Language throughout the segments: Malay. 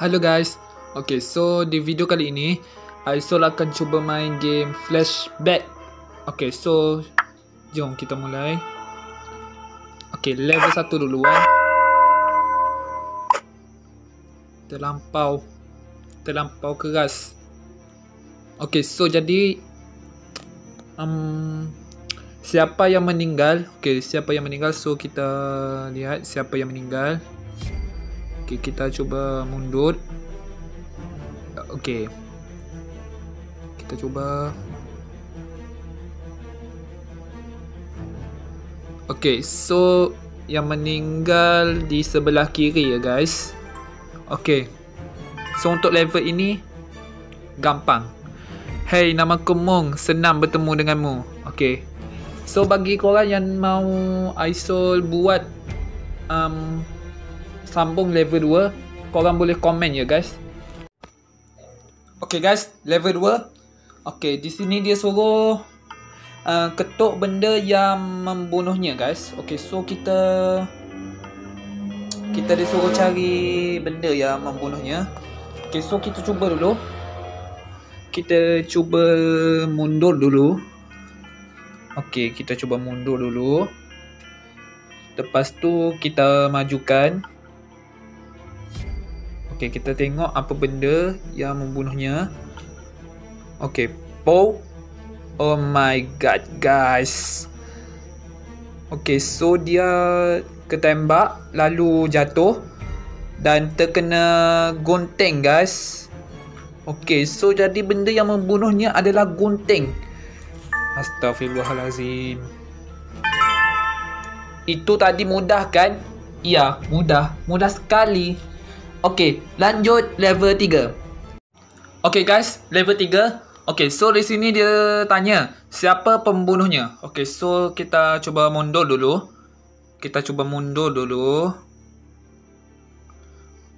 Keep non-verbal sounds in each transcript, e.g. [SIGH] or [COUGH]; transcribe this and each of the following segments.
Hello guys. Okay, so di video kali ini Aisol akan cuba main game Flashback. Okay, so jom kita mulai. Okay, level 1 dulu kan. Terlampau terlampau keras. Okay, so jadi um, siapa yang meninggal? Okay, siapa yang meninggal? So kita lihat siapa yang meninggal. Okay, kita cuba mundur. Okay. Kita cuba. Okay, so yang meninggal di sebelah kiri ya guys. Okay. So untuk level ini gampang. Hey, nama aku Mung. Senang bertemu denganmu. Okay. So bagi korang yang mau Aisol buat um, sambung level 2 korang boleh komen ya guys. Okay guys level 2 Okay di sini dia suruh uh, ketuk benda yang membunuhnya guys. Okay so kita kita disuruh cari benda yang membunuhnya. Okay so kita cuba dulu. Kita cuba mundur dulu. Okay kita cuba mundur dulu. Lepas tu kita majukan Okey, kita tengok apa benda yang membunuhnya. Okey, Pow. Oh my god, guys. Okey, so dia ketembak lalu jatuh dan terkena gunting, guys. Okey, so jadi benda yang membunuhnya adalah gunting. Astaghfirullahalazim. Itu tadi mudah kan? Ya, mudah. Mudah sekali. Okay, lanjut level 3. Okay guys, level 3. Okay, so di sini dia tanya siapa pembunuhnya. Okay, so kita cuba mundur dulu. Kita cuba mundur dulu.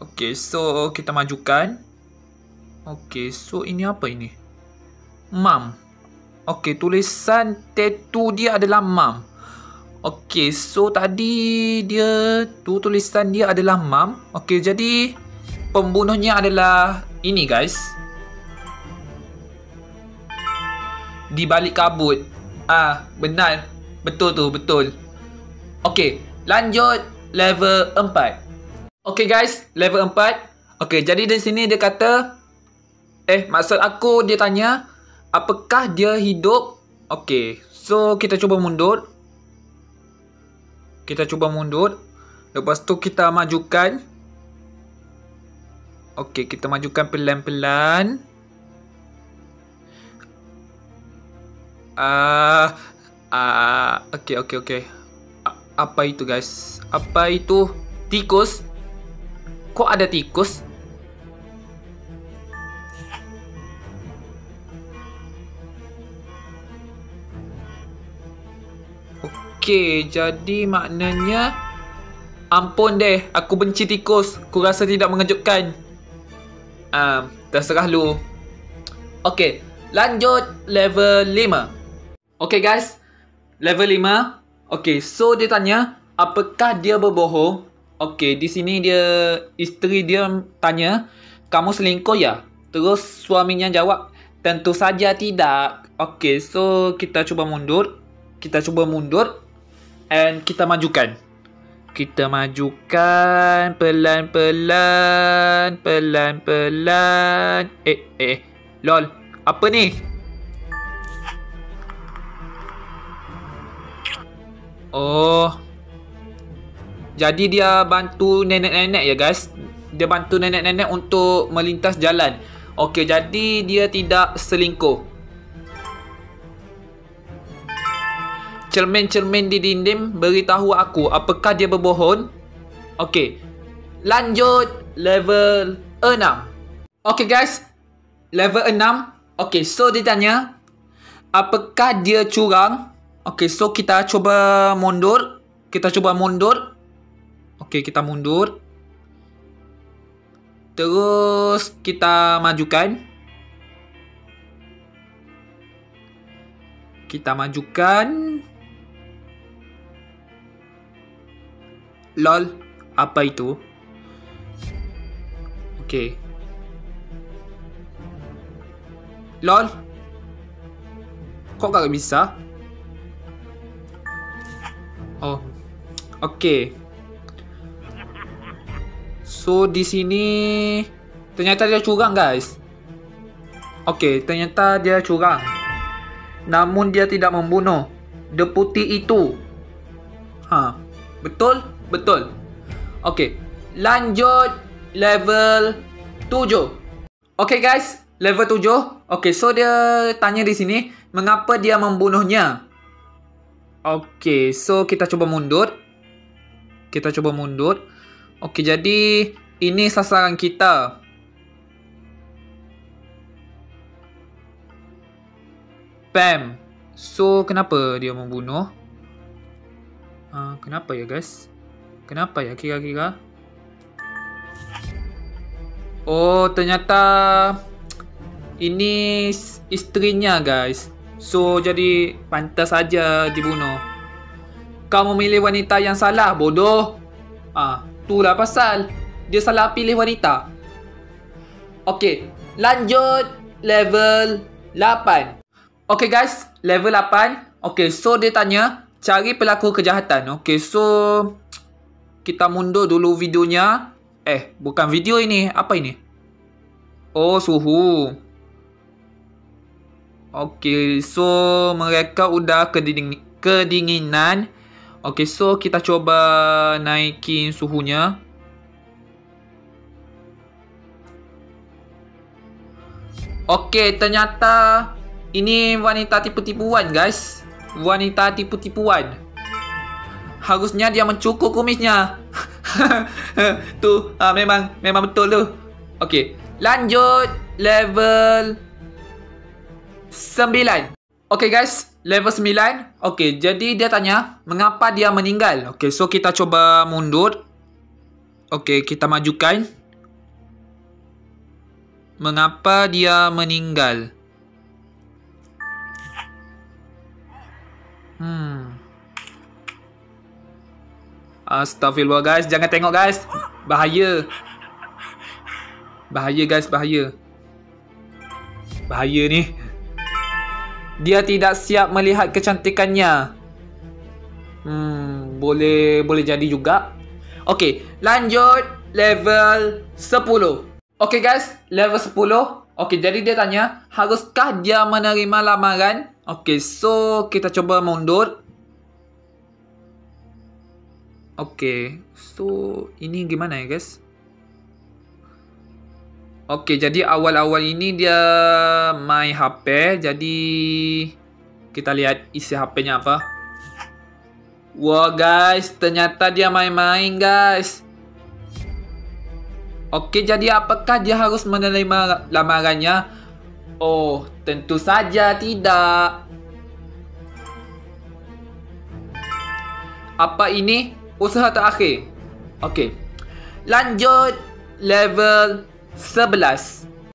Okay, so kita majukan. Okay, so ini apa ini? Mam. Okay, tulisan tattoo dia adalah mam. Okay, so tadi dia tu tulisan dia adalah mam. Okay, jadi pembunuhnya adalah ini guys. Di balik kabut. Ah, benar. Betul tu, betul. Okay, lanjut level 4. Okay guys, level 4. Okay, jadi di sini dia kata eh maksud aku dia tanya apakah dia hidup? Okay, so kita cuba mundur. Kita cuba mundur. Lepas tu kita majukan. Okey, kita majukan pelan-pelan. Ah, uh, ah, uh, okey okey okey. Apa itu guys? Apa itu? Tikus? Kok ada tikus? Okey, jadi maknanya Ampun deh, aku benci tikus. Ku rasa tidak mengejutkan. Um, terserah lu. Okey, lanjut level 5. Okey guys, level 5. Okey, so dia tanya, apakah dia berbohong? Okey, di sini dia isteri dia tanya, kamu selingkuh ya? Terus suaminya jawab, tentu saja tidak. Okey, so kita cuba mundur. Kita cuba mundur and kita majukan. Kita majukan pelan-pelan, pelan-pelan. Eh, eh, lol. Apa ni? Oh. Jadi dia bantu nenek-nenek ya guys. Dia bantu nenek-nenek untuk melintas jalan. Okey, jadi dia tidak selingkuh. Cermin-cermin di dinding beritahu aku apakah dia berbohong. Okey. Lanjut level 6. Okey guys. Level 6. Okey, so dia tanya apakah dia curang? Okey, so kita cuba mundur. Kita cuba mundur. Okey, kita mundur. Terus kita majukan. Kita majukan. Lol, apa itu? Ok, Okay. Lol. Kok gak bisa? Oh. Okay. So di sini ternyata dia curang guys. Okay, ternyata dia curang. Namun dia tidak membunuh deputi itu. Ha. Betul? Betul. Okay. Lanjut level 7. Okay guys, level 7. Okay, so dia tanya di sini mengapa dia membunuhnya. Okay, so kita cuba mundur. Kita cuba mundur. Okay, jadi ini sasaran kita. Pam. So, kenapa dia membunuh? Uh, kenapa ya, guys? Kenapa ya, kira-kira? Oh, ternyata ini isterinya, guys. So, jadi pantas saja dibunuh. Kamu milih wanita yang salah, bodoh. Ah, Itulah pasal dia salah pilih wanita. Okey, lanjut level 8. Okey guys, level 8. Okey, so dia tanya cari pelaku kejahatan. Okey, so kita mundur dulu videonya. Eh, bukan video ini. Apa ini? Oh, suhu. Okey, so mereka udah keding kedinginan. Okay, so kita cuba naikin suhunya. Okay, ternyata ini wanita tipu-tipuan guys. Wanita tipu-tipuan. Harusnya dia mencukur kumisnya. [LAUGHS] tu, ah, memang memang betul tu. Okay, lanjut level 9. Okay guys, Level 9. Okey, jadi dia tanya mengapa dia meninggal. Okey, so kita cuba mundur. Okey, kita majukan. Mengapa dia meninggal? Hmm. Astagfirullah guys, jangan tengok guys. Bahaya. Bahaya guys, bahaya. Bahaya ni. Dia tidak siap melihat kecantikannya. Hmm, boleh boleh jadi juga. Okey, lanjut level 10. Okey guys, level 10. Okey, jadi dia tanya, haruskah dia menerima lamaran? Okey, so kita cuba mundur. Okey, so ini gimana ya guys? Okey, jadi awal-awal ini dia main HP. Jadi kita lihat isi HP-nya apa. Wah guys, ternyata dia main-main guys. Okey, jadi apakah dia harus menerima lamarannya? Oh, tentu saja tidak. Apa ini? Usaha terakhir. Okey. Lanjut level 11